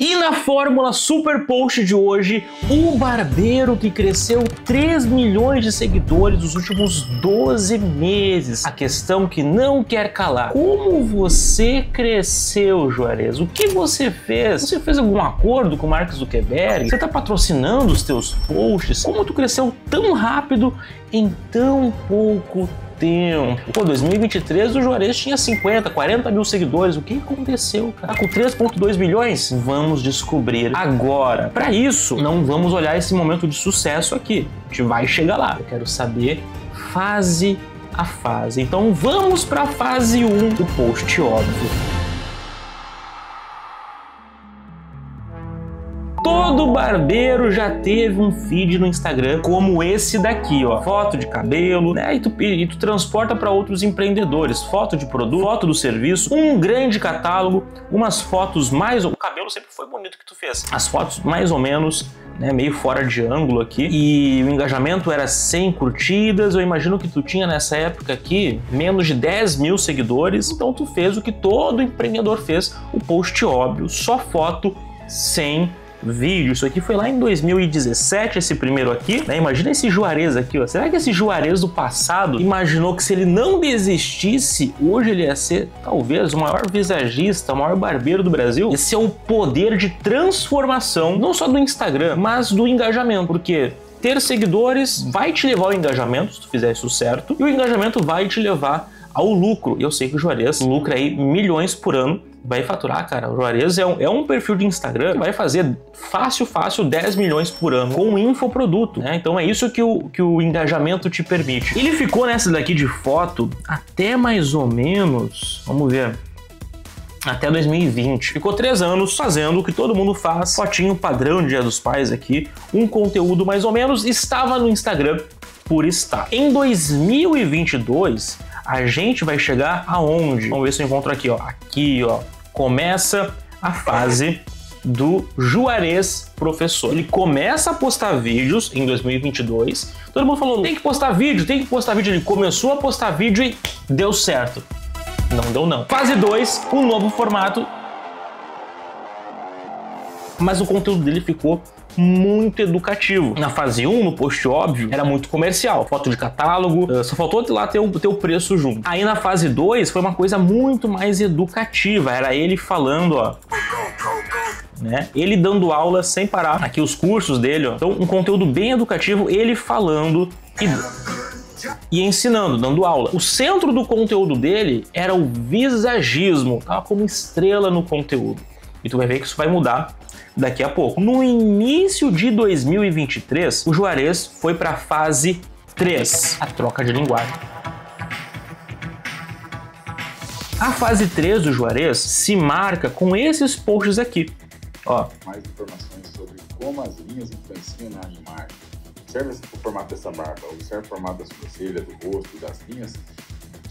He Na fórmula Super Post de hoje, o barbeiro que cresceu 3 milhões de seguidores nos últimos 12 meses. A questão que não quer calar. Como você cresceu, Juarez? O que você fez? Você fez algum acordo com o Mark Zuckerberg? Você está patrocinando os teus posts? Como tu cresceu tão rápido em tão pouco tempo? tempo. Pô, 2023 o Juarez tinha 50, 40 mil seguidores. O que aconteceu, cara? Tá com 3,2 milhões? Vamos descobrir agora. Para isso, não vamos olhar esse momento de sucesso aqui. A gente vai chegar lá. Eu quero saber fase a fase. Então vamos para a fase 1 do post óbvio. Todo barbeiro já teve um feed no Instagram como esse daqui, ó. Foto de cabelo, né? E tu, e tu transporta para outros empreendedores. Foto de produto, foto do serviço, um grande catálogo, umas fotos mais. O cabelo sempre foi bonito que tu fez. As fotos mais ou menos né, meio fora de ângulo aqui, e o engajamento era 100 curtidas. Eu imagino que tu tinha nessa época aqui menos de 10 mil seguidores, então tu fez o que todo empreendedor fez: o post óbvio, só foto, sem vídeo. Isso aqui foi lá em 2017, esse primeiro aqui. Né? Imagina esse Juarez aqui, ó. Será que esse Juarez do passado imaginou que se ele não desistisse, hoje ele ia ser talvez o maior visagista, o maior barbeiro do Brasil? Esse é o poder de transformação, não só do Instagram, mas do engajamento. Porque ter seguidores vai te levar ao engajamento, se tu fizer isso certo, e o engajamento vai te levar ao lucro. Eu sei que o Juarez lucra aí milhões por ano vai faturar, cara. O Juarez é um, é um perfil de Instagram que vai fazer fácil, fácil 10 milhões por ano com infoproduto, né? Então é isso que o, que o engajamento te permite. Ele ficou nessa daqui de foto até mais ou menos, vamos ver, até 2020. Ficou três anos fazendo o que todo mundo faz, fotinho padrão Dia dos Pais aqui, um conteúdo mais ou menos, estava no Instagram por estar. Em 2022, a gente vai chegar aonde? Vamos ver se eu encontro aqui, ó. Aqui, ó. Começa a fase do Juarez professor. Ele começa a postar vídeos em 2022. Todo mundo falou, tem que postar vídeo, tem que postar vídeo. Ele começou a postar vídeo e deu certo. Não deu não. Fase 2, um novo formato. Mas o conteúdo dele ficou muito educativo. Na fase 1, no post óbvio, era muito comercial, foto de catálogo, eh, só faltou lá ter o, ter o preço junto. Aí na fase 2 foi uma coisa muito mais educativa, era ele falando, ó. Né? Ele dando aula sem parar. Aqui os cursos dele, ó. Então, um conteúdo bem educativo, ele falando e e ensinando, dando aula. O centro do conteúdo dele era o visagismo, tava como estrela no conteúdo. E tu vai ver que isso vai mudar daqui a pouco. No início de 2023, o Juarez foi para a fase 3, a troca de linguagem. A fase 3 do Juarez se marca com esses posts aqui. Ó. Mais informações sobre como as linhas influenciam na imagem. Observe o formato dessa barba, observe o formato da sobrancelha, do rosto, das linhas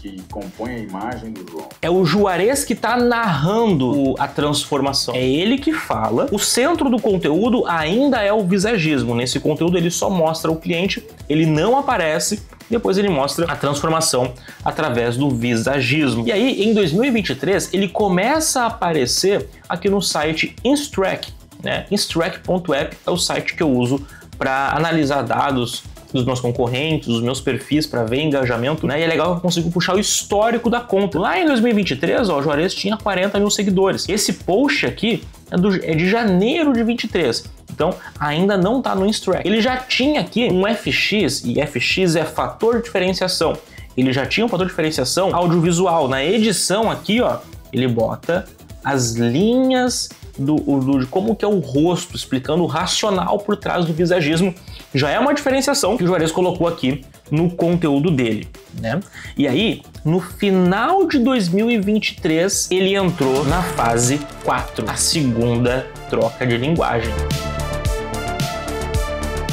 que compõe a imagem do João. É o Juarez que está narrando a transformação. É ele que fala. O centro do conteúdo ainda é o visagismo. Nesse conteúdo ele só mostra o cliente, ele não aparece depois ele mostra a transformação através do visagismo. E aí, em 2023, ele começa a aparecer aqui no site Instrack. Né? Instrack.app é o site que eu uso para analisar dados dos meus concorrentes, dos meus perfis para ver engajamento, né? E é legal que eu consigo puxar o histórico da conta. Lá em 2023, ó, o Juarez tinha 40 mil seguidores. Esse post aqui é, do, é de janeiro de 23. Então, ainda não está no Instrack. Ele já tinha aqui um FX, e FX é fator de diferenciação. Ele já tinha um fator de diferenciação audiovisual. Na edição aqui, ó, ele bota as linhas do, do, de como que é o rosto, explicando o racional por trás do visagismo. Já é uma diferenciação que o Juarez colocou aqui no conteúdo dele, né? E aí, no final de 2023, ele entrou na fase 4, a segunda troca de linguagem.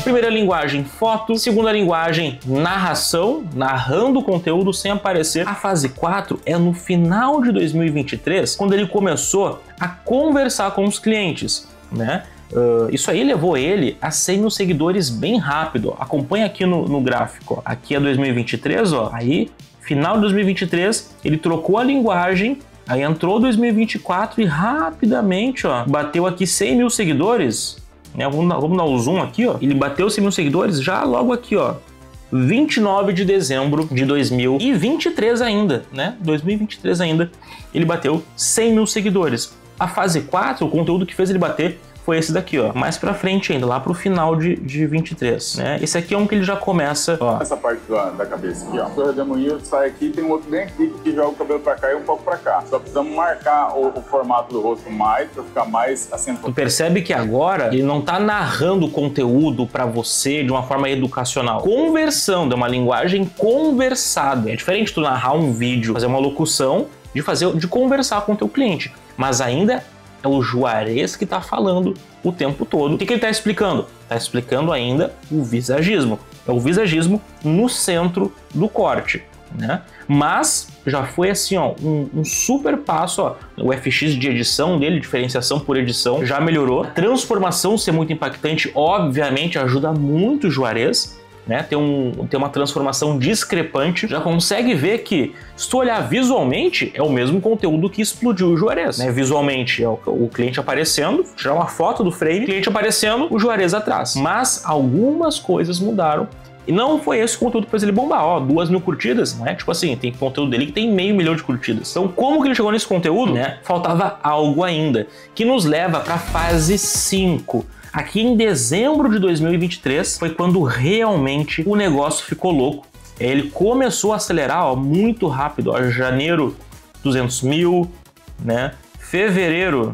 Primeira linguagem, foto. Segunda linguagem, narração, narrando o conteúdo sem aparecer. A fase 4 é no final de 2023, quando ele começou a conversar com os clientes, né? Uh, isso aí levou ele a 100 mil seguidores bem rápido. Acompanha aqui no, no gráfico. Aqui é 2023, ó. Aí, final de 2023, ele trocou a linguagem Aí entrou 2024 e rapidamente, ó, bateu aqui 100 mil seguidores. Né? Vamos, dar, vamos dar o zoom aqui, ó. Ele bateu 100 mil seguidores já logo aqui, ó. 29 de dezembro de 2023 ainda, né? 2023 ainda, ele bateu 100 mil seguidores. A fase 4, o conteúdo que fez ele bater foi esse daqui, ó. Mais pra frente ainda, lá pro final de, de 23, né? Esse aqui é um que ele já começa, ó. Essa parte da, da cabeça aqui, ó. O redemoinho sai aqui, tem um outro bem aqui que joga o cabelo pra cá e um pouco pra cá. Só precisamos marcar o, o formato do rosto mais pra ficar mais acentuado. Tu percebe que agora ele não tá narrando conteúdo para você de uma forma educacional. Conversando, é uma linguagem conversada. É diferente tu narrar um vídeo, fazer uma locução, de fazer de conversar com o teu cliente. Mas ainda é o Juarez que está falando o tempo todo. O que, que ele está explicando? Está explicando ainda o visagismo. É o visagismo no centro do corte. Né? Mas já foi assim, ó, um, um, super passo, ó. O FX de edição dele, diferenciação por edição, já melhorou. A transformação ser muito impactante, obviamente, ajuda muito o Juarez né? Tem, um, tem uma transformação discrepante. Já consegue ver que, se tu olhar visualmente, é o mesmo conteúdo que explodiu o Juarez. Né? Visualmente, é o, o cliente aparecendo, tirar uma foto do frame, cliente aparecendo, o Juarez atrás. Mas algumas coisas mudaram e não foi esse o conteúdo que fez ele bombar, ó, duas mil curtidas, né? Tipo assim, tem conteúdo dele que tem meio milhão de curtidas. Então, como que ele chegou nesse conteúdo, né? Faltava algo ainda, que nos leva para fase 5 Aqui em dezembro de 2023 foi quando realmente o negócio ficou louco. Ele começou a acelerar ó, muito rápido. Ó, janeiro, 200 mil, né? Fevereiro,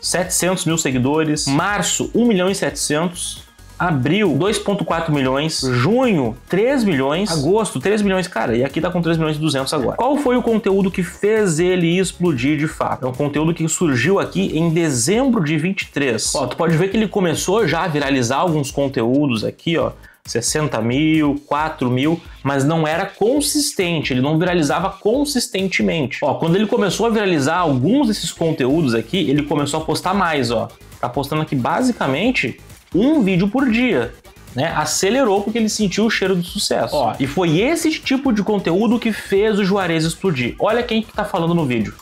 700 mil seguidores. Março, 1 milhão e 700 abril 2.4 milhões, junho 3 milhões, agosto 3 milhões, cara, e aqui tá com 3 milhões e 200 agora. Qual foi o conteúdo que fez ele explodir de fato? É um conteúdo que surgiu aqui em dezembro de 23. Ó, tu pode ver que ele começou já a viralizar alguns conteúdos aqui, ó, 60 mil, 4 mil, mas não era consistente, ele não viralizava consistentemente. Ó, quando ele começou a viralizar alguns desses conteúdos aqui, ele começou a postar mais, ó. Tá postando aqui basicamente um vídeo por dia. Né, acelerou porque ele sentiu o cheiro do sucesso. Ó, e foi esse tipo de conteúdo que fez o Juarez explodir. Olha quem que tá falando no vídeo.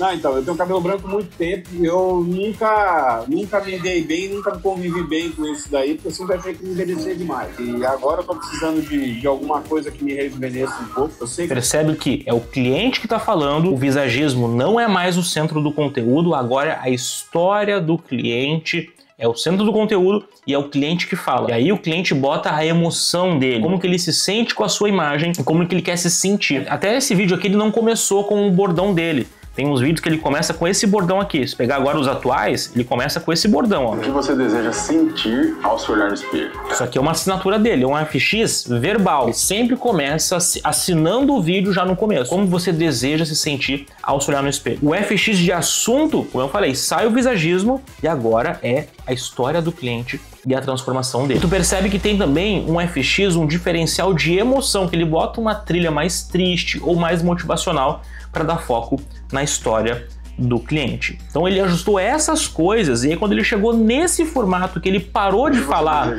Não, então, eu tenho cabelo branco há muito tempo e eu nunca, nunca me dei bem, nunca convivi bem com isso daí, porque eu sempre achei que me envelhecia demais. E agora eu tô precisando de, de alguma coisa que me rejuvenesça um pouco. Eu sei que... Percebe que é o cliente que tá falando, o visagismo não é mais o centro do conteúdo, agora é a história do cliente é o centro do conteúdo e é o cliente que fala. E aí o cliente bota a emoção dele, como que ele se sente com a sua imagem, como que ele quer se sentir. Até esse vídeo aqui ele não começou com o bordão dele. Tem uns vídeos que ele começa com esse bordão aqui. Se pegar agora os atuais, ele começa com esse bordão, ó. O que você deseja sentir ao se olhar no espelho? Isso aqui é uma assinatura dele, é um FX verbal. Ele sempre começa assinando o vídeo já no começo. Como você deseja se sentir ao se olhar no espelho. O FX de assunto, como eu falei, sai o visagismo e agora é a história do cliente e a transformação dele. Tu percebe que tem também um FX, um diferencial de emoção, que ele bota uma trilha mais triste ou mais motivacional para dar foco na história do cliente. Então ele ajustou essas coisas e aí quando ele chegou nesse formato que ele parou de falar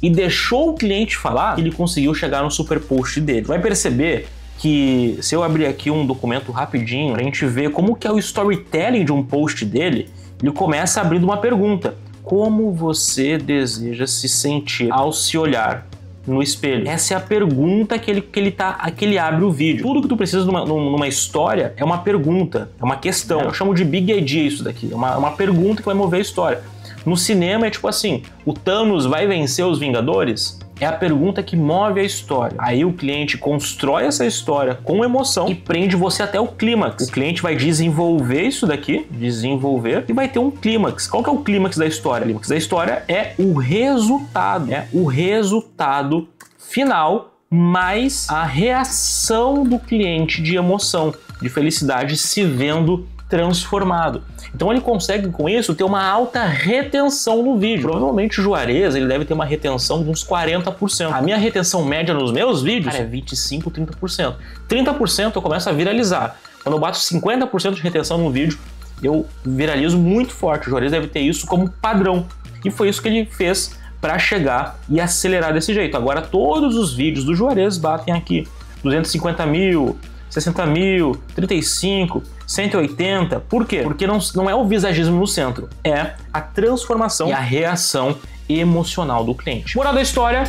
e deixou o cliente falar, ele conseguiu chegar no super post dele. Vai perceber que se eu abrir aqui um documento rapidinho, a gente vê como que é o storytelling de um post dele, ele começa abrindo uma pergunta: como você deseja se sentir ao se olhar no espelho? Essa é a pergunta que ele, que ele tá, que ele abre o vídeo. Tudo que tu precisa numa, numa história é uma pergunta, é uma questão. Eu chamo de big idea isso daqui, é uma, uma pergunta que vai mover a história. No cinema é tipo assim, o Thanos vai vencer os Vingadores? É a pergunta que move a história. Aí o cliente constrói essa história com emoção e prende você até o clímax. O cliente vai desenvolver isso daqui, desenvolver, e vai ter um clímax. Qual que é o clímax da história? O clímax da história é o resultado, é o resultado final mais a reação do cliente de emoção, de felicidade se vendo transformado. Então ele consegue com isso ter uma alta retenção no vídeo. Provavelmente o Juarez ele deve ter uma retenção de uns 40%. A minha retenção média nos meus vídeos cara, é 25, 30%. 30% eu começo a viralizar. Quando eu bato 50% de retenção no vídeo, eu viralizo muito forte. O Juarez deve ter isso como padrão. E foi isso que ele fez para chegar e acelerar desse jeito. Agora todos os vídeos do Juarez batem aqui 250 mil, 60 mil, 35. 180. Por quê? Porque não, não é o visagismo no centro, é a transformação e a reação emocional do cliente. Moral da história,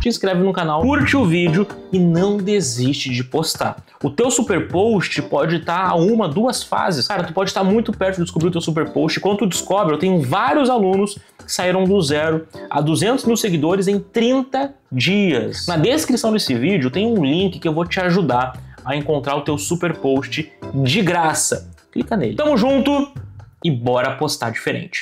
te inscreve no canal, curte o vídeo e não desiste de postar. O teu super post pode estar a uma, duas fases. Cara, tu pode estar muito perto de descobrir o teu super post. Quando tu descobre, eu tenho vários alunos que saíram do zero a 200 mil seguidores em 30 dias. Na descrição desse vídeo tem um link que eu vou te ajudar a encontrar o teu super post de graça. Clica nele. Tamo junto e bora postar diferente.